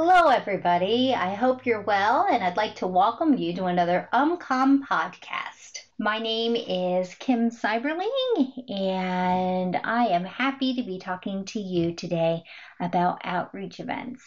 Hello, everybody. I hope you're well, and I'd like to welcome you to another UMCom podcast. My name is Kim Seiberling, and I am happy to be talking to you today about outreach events.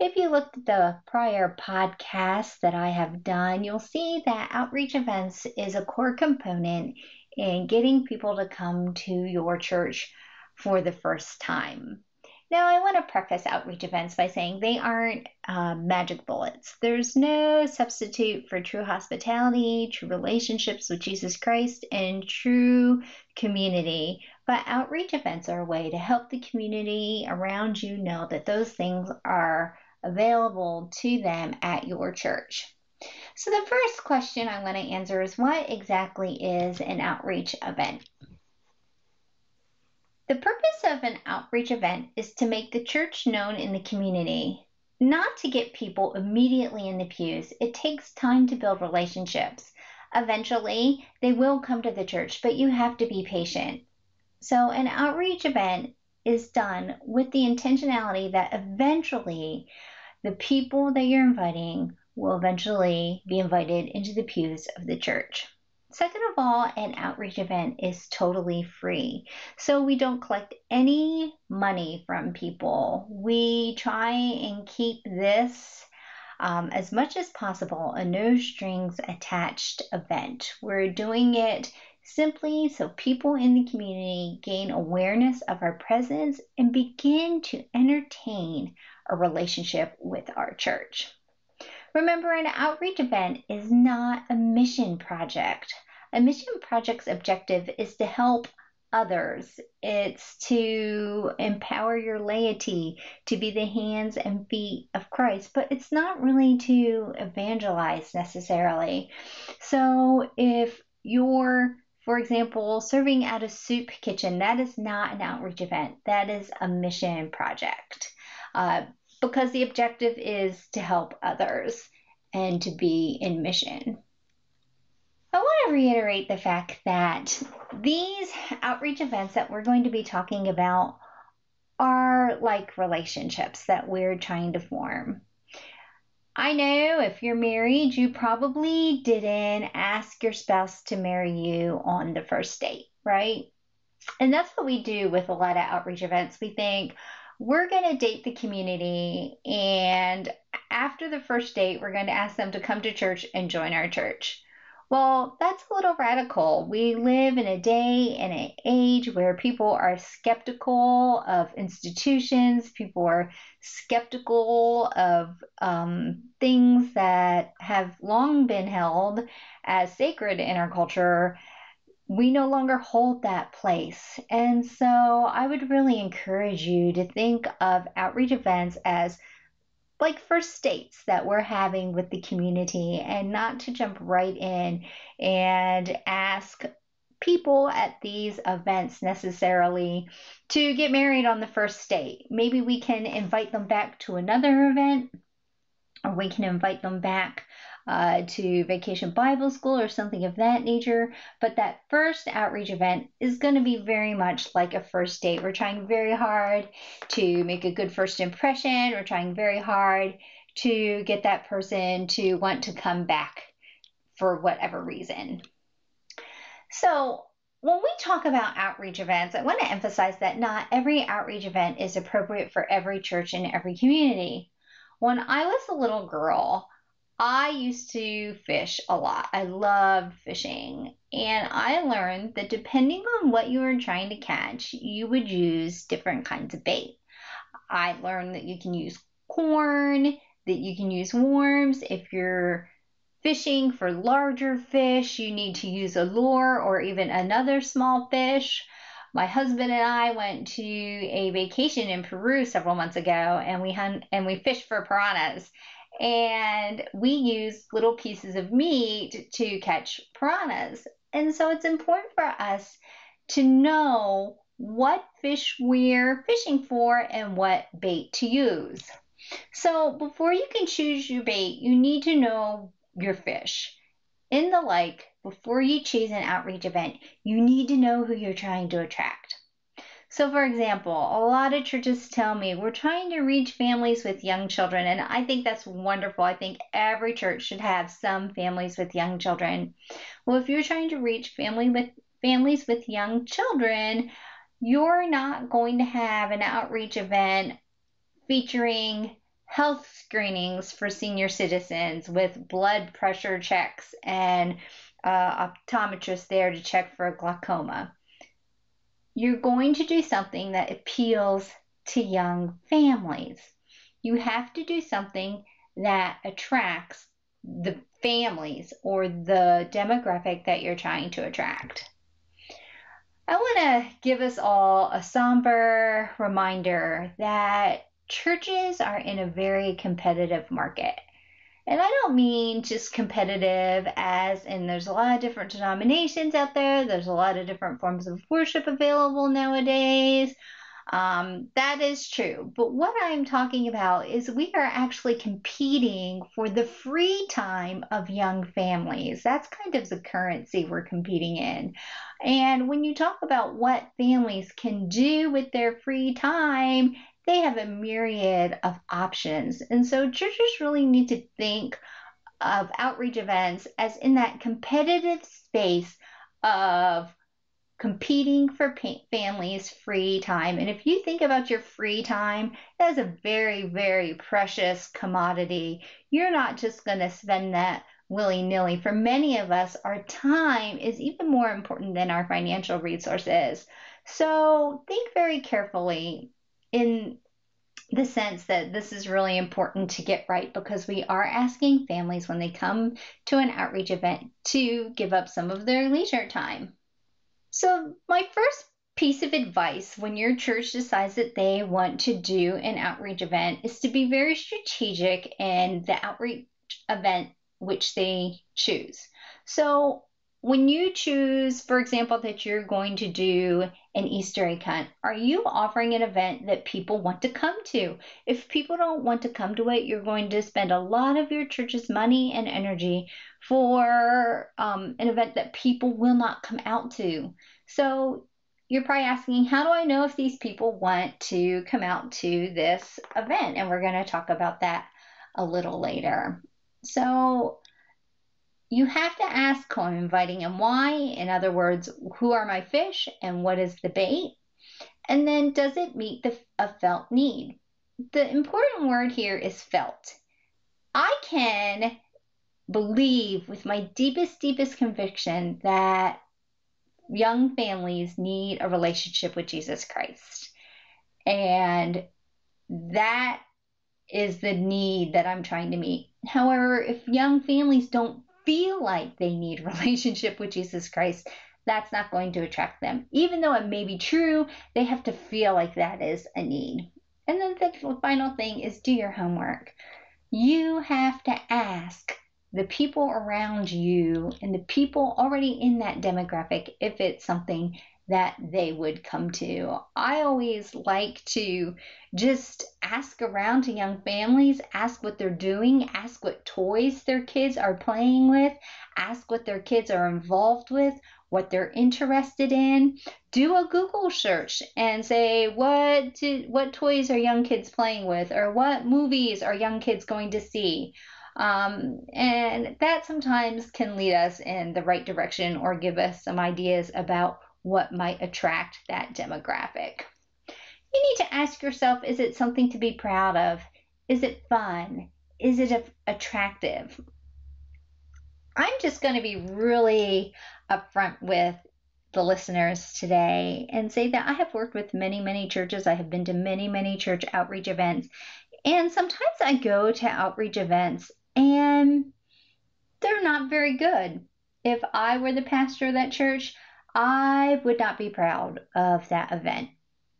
If you looked at the prior podcasts that I have done, you'll see that outreach events is a core component in getting people to come to your church for the first time. Now, I want to preface outreach events by saying they aren't uh, magic bullets. There's no substitute for true hospitality, true relationships with Jesus Christ, and true community. But outreach events are a way to help the community around you know that those things are available to them at your church. So, the first question I want to answer is what exactly is an outreach event? The purpose of an outreach event is to make the church known in the community, not to get people immediately in the pews. It takes time to build relationships. Eventually, they will come to the church, but you have to be patient. So, an outreach event is done with the intentionality that eventually the people that you're inviting will eventually be invited into the pews of the church. Second of all, an outreach event is totally free. So we don't collect any money from people. We try and keep this um, as much as possible a no strings attached event. We're doing it simply so people in the community gain awareness of our presence and begin to entertain a relationship with our church. Remember, an outreach event is not a mission project. A mission project's objective is to help others. It's to empower your laity to be the hands and feet of Christ, but it's not really to evangelize necessarily. So if you're for example, serving at a soup kitchen, that is not an outreach event. That is a mission project. Uh, because the objective is to help others and to be in mission. I want to reiterate the fact that these outreach events that we're going to be talking about are like relationships that we're trying to form. I know if you're married, you probably didn't ask your spouse to marry you on the first date, right? And that's what we do with a lot of outreach events. We think, we're going to date the community, and after the first date, we're going to ask them to come to church and join our church. Well, that's a little radical. We live in a day and an age where people are skeptical of institutions, people are skeptical of um, things that have long been held as sacred in our culture we no longer hold that place. And so I would really encourage you to think of outreach events as like first dates that we're having with the community and not to jump right in and ask people at these events necessarily to get married on the first date. Maybe we can invite them back to another event or we can invite them back uh, to Vacation Bible School or something of that nature. But that first outreach event is going to be very much like a first date. We're trying very hard to make a good first impression, we're trying very hard to get that person to want to come back for whatever reason. So, when we talk about outreach events, I want to emphasize that not every outreach event is appropriate for every church and every community. When I was a little girl, I used to fish a lot. I loved fishing. And I learned that depending on what you were trying to catch, you would use different kinds of bait. I learned that you can use corn, that you can use worms. If you're fishing for larger fish, you need to use a lure or even another small fish. My husband and I went to a vacation in Peru several months ago and we hunt and we fished for piranhas and we use little pieces of meat to catch piranhas. And so it's important for us to know what fish we're fishing for and what bait to use. So before you can choose your bait, you need to know your fish. In the like, before you choose an outreach event, you need to know who you're trying to attract. So, for example, a lot of churches tell me we're trying to reach families with young children, and I think that's wonderful. I think every church should have some families with young children. Well, if you're trying to reach family with families with young children, you're not going to have an outreach event featuring health screenings for senior citizens with blood pressure checks and uh, optometrist there to check for glaucoma you're going to do something that appeals to young families. You have to do something that attracts the families or the demographic that you're trying to attract. I want to give us all a somber reminder that churches are in a very competitive market. And I don't mean just competitive as in there's a lot of different denominations out there, there's a lot of different forms of worship available nowadays. Um, that is true. But what I'm talking about is we are actually competing for the free time of young families. That's kind of the currency we're competing in. And when you talk about what families can do with their free time, they have a myriad of options. And so churches really need to think of outreach events as in that competitive space of competing for families' free time. And if you think about your free time as a very, very precious commodity, you're not just going to spend that willy nilly. For many of us, our time is even more important than our financial resources. So think very carefully in the sense that this is really important to get right because we are asking families when they come to an outreach event to give up some of their leisure time. So, my first piece of advice when your church decides that they want to do an outreach event is to be very strategic in the outreach event which they choose. So, when you choose, for example, that you're going to do an Easter egg hunt, are you offering an event that people want to come to? If people don't want to come to it, you're going to spend a lot of your church's money and energy for um, an event that people will not come out to. So you're probably asking, how do I know if these people want to come out to this event? And we're going to talk about that a little later. So you have to ask who I'm inviting and why. In other words, who are my fish and what is the bait? And then does it meet the, a felt need? The important word here is felt. I can believe with my deepest, deepest conviction that young families need a relationship with Jesus Christ. And that is the need that I'm trying to meet. However, if young families don't feel like they need relationship with Jesus Christ, that's not going to attract them. Even though it may be true, they have to feel like that is a need. And then the final thing is do your homework. You have to ask the people around you and the people already in that demographic if it's something that they would come to. I always like to just ask around to young families, ask what they're doing, ask what toys their kids are playing with, ask what their kids are involved with, what they're interested in. Do a Google search and say what what toys are young kids playing with or what movies are young kids going to see. Um, and that sometimes can lead us in the right direction or give us some ideas about what might attract that demographic. You need to ask yourself is it something to be proud of? Is it fun? Is it attractive? I'm just going to be really upfront with the listeners today and say that I have worked with many, many churches. I have been to many, many church outreach events. And sometimes I go to outreach events and they're not very good. If I were the pastor of that church, I would not be proud of that event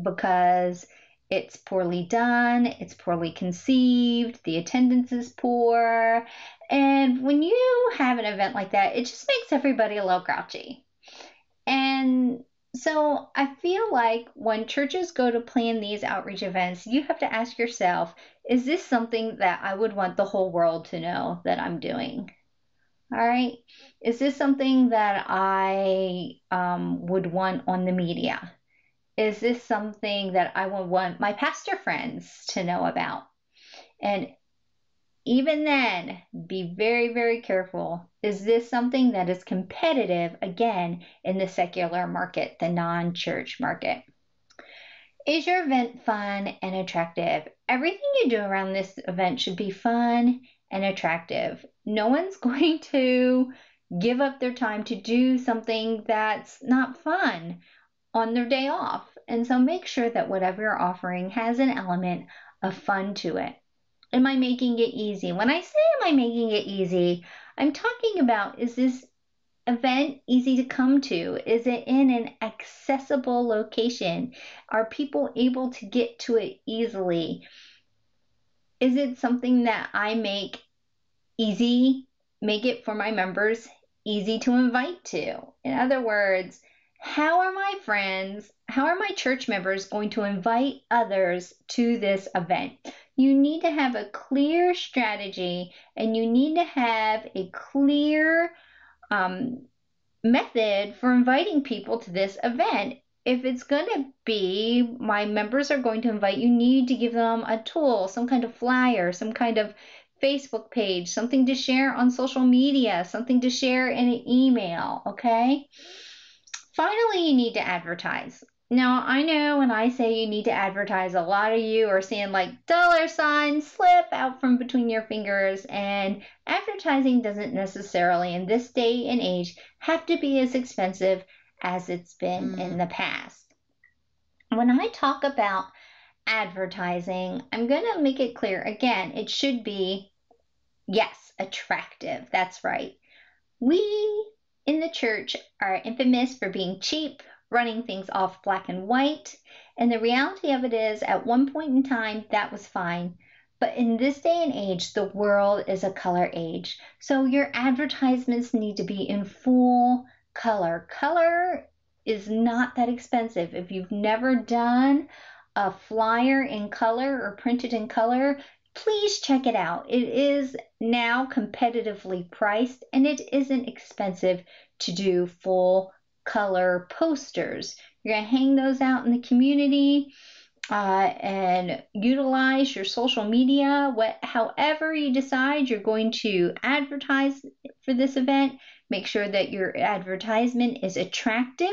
because it's poorly done, it's poorly conceived, the attendance is poor. And when you have an event like that, it just makes everybody a little grouchy. And so I feel like when churches go to plan these outreach events, you have to ask yourself is this something that I would want the whole world to know that I'm doing? All right. Is this something that I um, would want on the media? Is this something that I would want my pastor friends to know about? And even then, be very, very careful. Is this something that is competitive again in the secular market, the non church market? Is your event fun and attractive? Everything you do around this event should be fun and attractive. No one's going to give up their time to do something that's not fun on their day off. And so make sure that whatever you're offering has an element of fun to it. Am I making it easy? When I say am I making it easy, I'm talking about is this event easy to come to? Is it in an accessible location? Are people able to get to it easily? Is it something that I make easy, make it for my members easy to invite to? In other words, how are my friends, how are my church members going to invite others to this event? You need to have a clear strategy and you need to have a clear um, method for inviting people to this event. If it's going to be my members are going to invite, you need to give them a tool, some kind of flyer, some kind of Facebook page, something to share on social media, something to share in an email, okay? Finally, you need to advertise. Now, I know when I say you need to advertise, a lot of you are seeing like dollar signs slip out from between your fingers, and advertising doesn't necessarily, in this day and age, have to be as expensive as it's been mm. in the past. When I talk about advertising, I'm going to make it clear again, it should be, yes, attractive. That's right. We in the church are infamous for being cheap, running things off black and white. And the reality of it is, at one point in time, that was fine. But in this day and age, the world is a color age. So your advertisements need to be in full color. Color is not that expensive. If you've never done a flyer in color or printed in color, please check it out. It is now competitively priced and it isn't expensive to do full color posters. You're going to hang those out in the community. Uh, and utilize your social media. What, however you decide you're going to advertise for this event, make sure that your advertisement is attractive,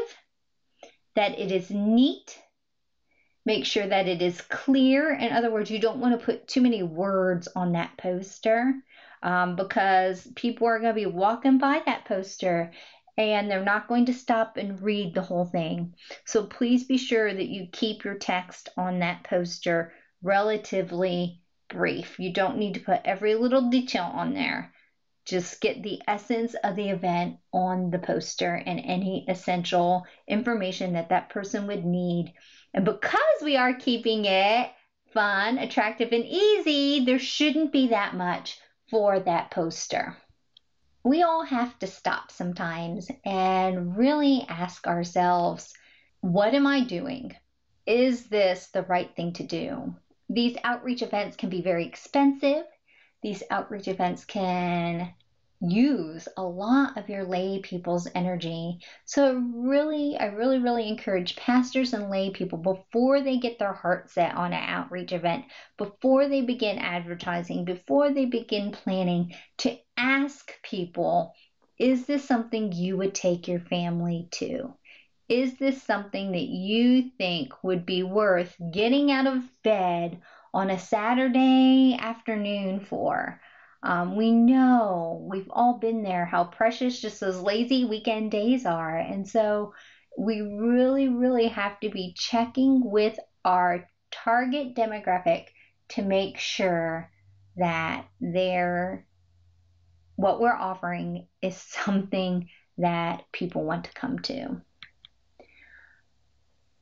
that it is neat, Make sure that it is clear. In other words, you don't want to put too many words on that poster um, because people are going to be walking by that poster and they're not going to stop and read the whole thing. So please be sure that you keep your text on that poster relatively brief. You don't need to put every little detail on there. Just get the essence of the event on the poster and any essential information that that person would need and because we are keeping it fun, attractive, and easy, there shouldn't be that much for that poster. We all have to stop sometimes and really ask ourselves, what am I doing? Is this the right thing to do? These outreach events can be very expensive. These outreach events can use a lot of your lay people's energy. So really, I really, really encourage pastors and lay people before they get their heart set on an outreach event, before they begin advertising, before they begin planning, to ask people, is this something you would take your family to? Is this something that you think would be worth getting out of bed on a Saturday afternoon for? Um, we know we've all been there how precious just those lazy weekend days are. And so we really, really have to be checking with our target demographic to make sure that they're what we're offering is something that people want to come to.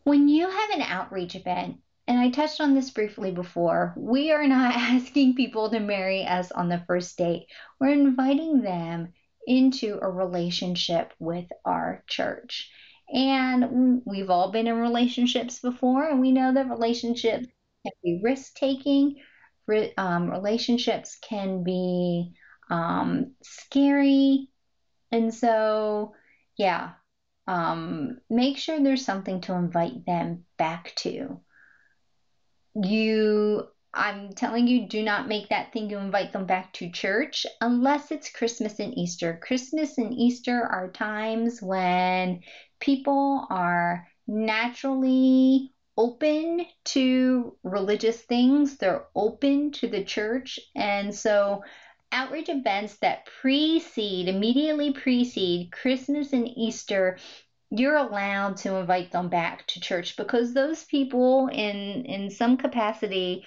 When you have an outreach event, and I touched on this briefly before, we are not asking people to marry us on the first date. We're inviting them into a relationship with our church. And we've all been in relationships before, and we know that relationships can be risk taking, um, relationships can be um, scary. And so, yeah, um, make sure there's something to invite them back to. You, I'm telling you, do not make that thing you invite them back to church unless it's Christmas and Easter. Christmas and Easter are times when people are naturally open to religious things, they're open to the church. And so, outreach events that precede, immediately precede Christmas and Easter, you're allowed to invite them back to church because those people, in, in some capacity,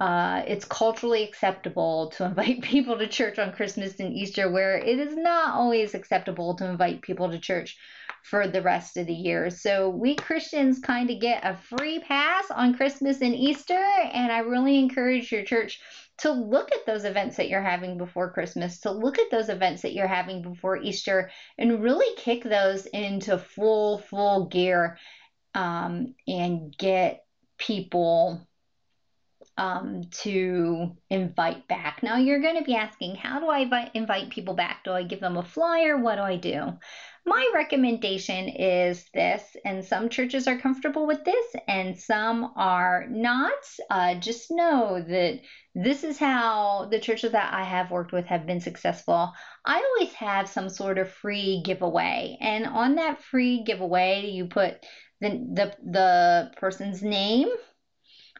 uh, it's culturally acceptable to invite people to church on Christmas and Easter, where it is not always acceptable to invite people to church for the rest of the year. So we Christians kind of get a free pass on Christmas and Easter, and I really encourage your church to look at those events that you're having before Christmas, to look at those events that you're having before Easter, and really kick those into full, full gear um, and get people um, to invite back. Now, you're going to be asking, how do I invite people back? Do I give them a flyer? What do I do? My recommendation is this, and some churches are comfortable with this and some are not. Uh, just know that this is how the churches that I have worked with have been successful. I always have some sort of free giveaway, and on that free giveaway, you put the, the, the person's name,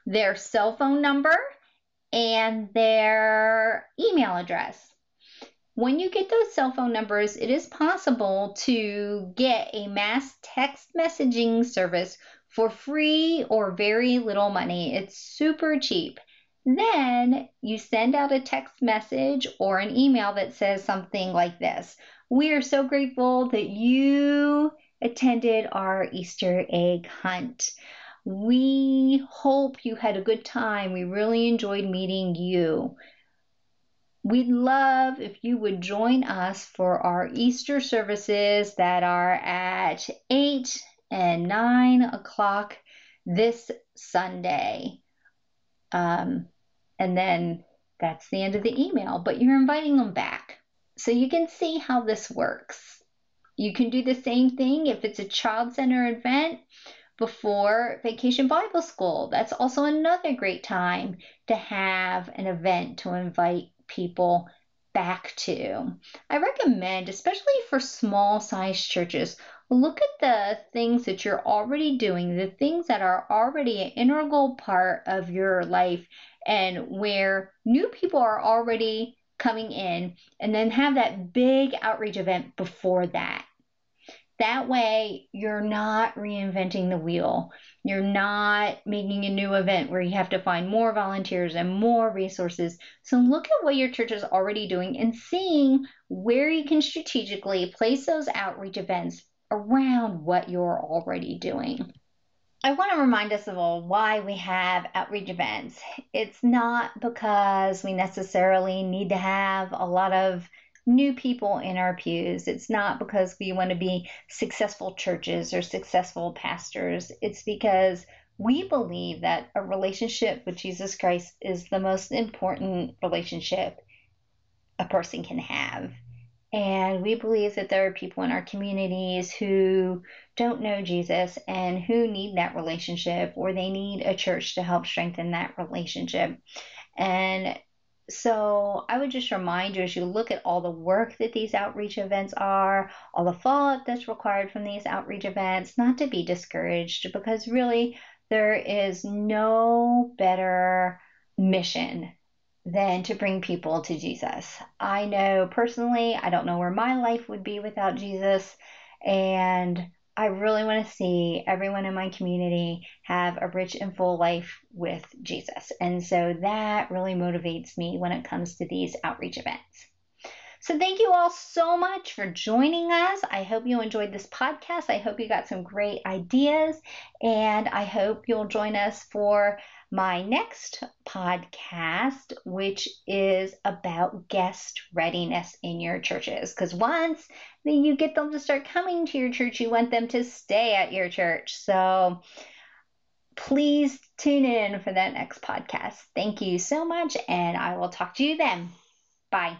their cell phone number, and their email address. When you get those cell phone numbers, it is possible to get a mass text messaging service for free or very little money. It's super cheap. Then you send out a text message or an email that says something like this We are so grateful that you attended our Easter egg hunt. We hope you had a good time. We really enjoyed meeting you. We'd love if you would join us for our Easter services that are at 8 and 9 o'clock this Sunday. Um, and then that's the end of the email, but you're inviting them back. So you can see how this works. You can do the same thing if it's a child center event before Vacation Bible School. That's also another great time to have an event to invite people back to. I recommend, especially for small sized churches, look at the things that you're already doing, the things that are already an integral part of your life, and where new people are already coming in, and then have that big outreach event before that. That way, you're not reinventing the wheel. You're not making a new event where you have to find more volunteers and more resources. So, look at what your church is already doing and seeing where you can strategically place those outreach events around what you're already doing. I want to remind us of all why we have outreach events. It's not because we necessarily need to have a lot of new people in our pews. It's not because we want to be successful churches or successful pastors. It's because we believe that a relationship with Jesus Christ is the most important relationship a person can have. And we believe that there are people in our communities who don't know Jesus and who need that relationship or they need a church to help strengthen that relationship. And so I would just remind you as you look at all the work that these outreach events are, all the follow up that's required from these outreach events, not to be discouraged because really there is no better mission than to bring people to Jesus. I know personally, I don't know where my life would be without Jesus. And I really want to see everyone in my community have a rich and full life with Jesus. And so that really motivates me when it comes to these outreach events. So, thank you all so much for joining us. I hope you enjoyed this podcast. I hope you got some great ideas, and I hope you'll join us for my next podcast, which is about guest readiness in your churches. Because once you get them to start coming to your church, you want them to stay at your church. So please tune in for that next podcast. Thank you so much, and I will talk to you then. Bye.